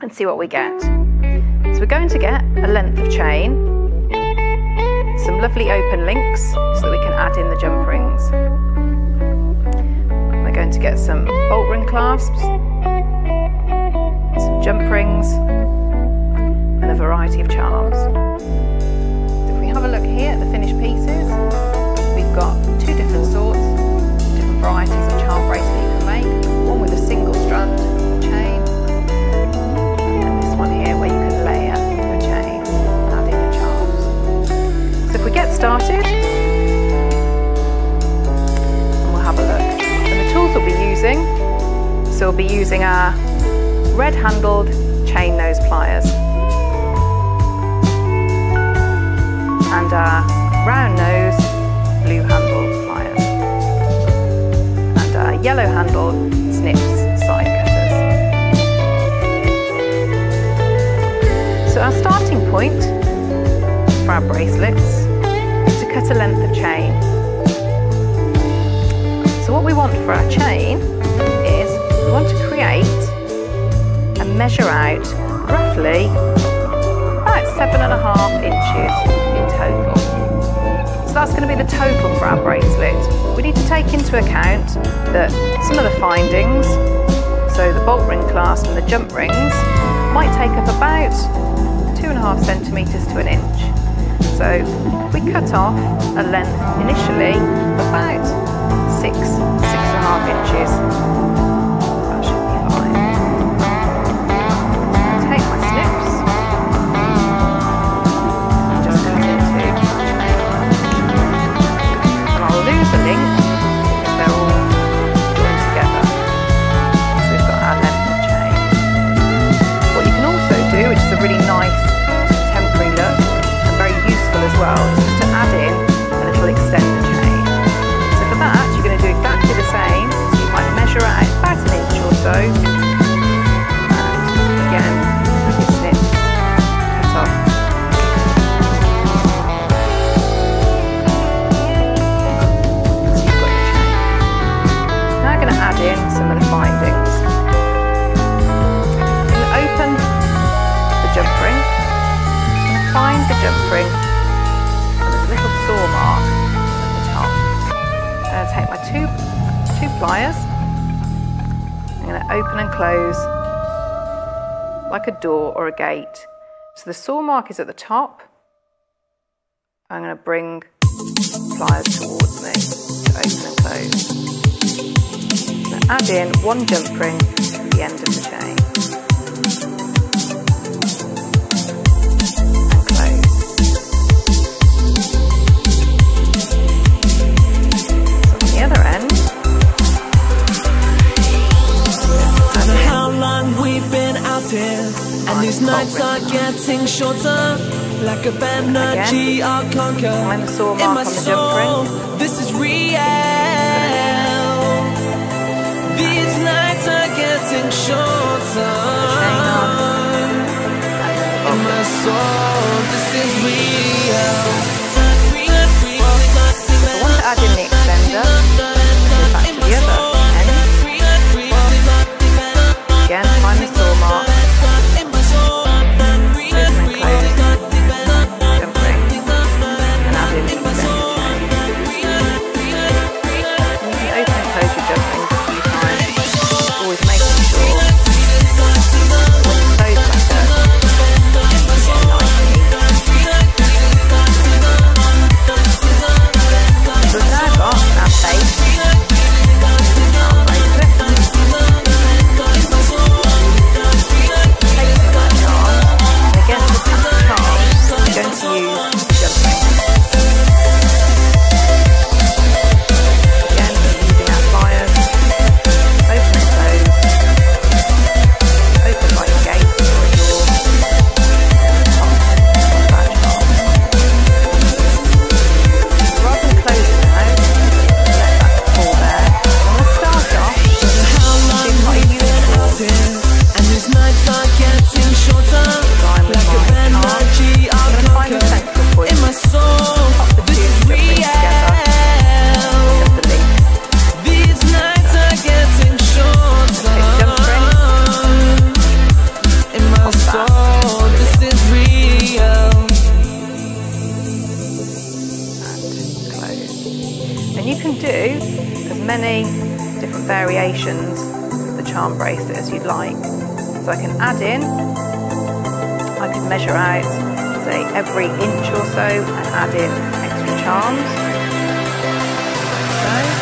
and see what we get. So we're going to get a length of chain, some lovely open links so that we can add in the jump rings. We're going to get some bolt ring clasps, some jump rings, and a variety of charms. If we have a look here at the finished pieces, we've got two different sorts, different varieties of charm bracelet you can make, one with a single strand be using our red handled chain nose pliers and our round nose blue handled pliers and our yellow handled snips side cutters. So our starting point for our bracelets is to cut a length of chain. So what we want for our chain want to create and measure out roughly about seven and a half inches in total. So that's going to be the total for our bracelet. We need to take into account that some of the findings, so the bolt ring clasp and the jump rings, might take up about two and a half centimetres to an inch. So we cut off a length initially of about six, six and a half inches, pliers. I'm going to open and close like a door or a gate. So the saw mark is at the top. I'm going to bring pliers towards me to open and close. Now add in one jump ring to the end of the chain. Shorter. Like a energy I'll conquer. In my on the jump soul, this is real. These nights are getting shorter. In my soul, this is real. I want to add in the the charm bracelet as you'd like. So I can add in, I can measure out, say every inch or so and add in extra charms. So.